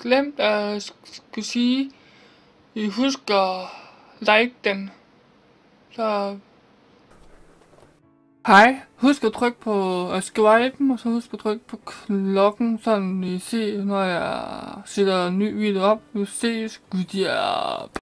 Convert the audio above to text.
glemt at skulle sige, I husker like den. Så Hej, husk at trykke på subscribe, og så husk at trykke på klokken, så I ser, når jeg sætter en ny video op. Vi ses, good job.